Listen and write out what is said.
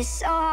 It's so hard